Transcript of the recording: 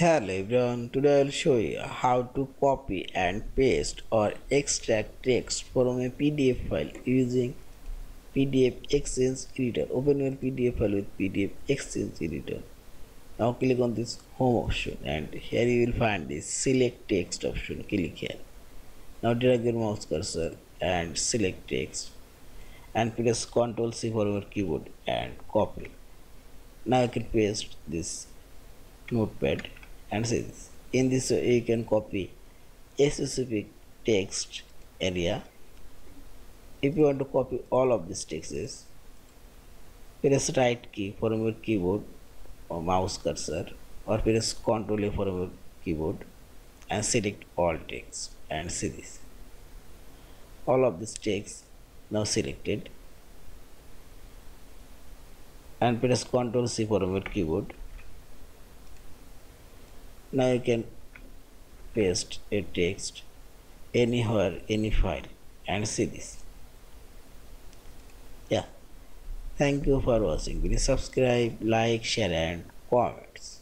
Hello everyone, today I will show you how to copy and paste or extract text from a PDF file using PDF XChange Editor. Open your PDF file with PDF XChange Editor. Now click on this home option and here you will find this select text option. Click here. Now drag your mouse cursor and select text and press Ctrl C for your keyboard and copy. Now you can paste this notepad and this in this way you can copy a specific text area if you want to copy all of these texts press right key from your keyboard or mouse cursor or press ctrl from your keyboard and select all text and see this all of these text now selected. And press ctrl c from your keyboard now you can paste a text anywhere any file and see this. Yeah. Thank you for watching. Please subscribe like share and comments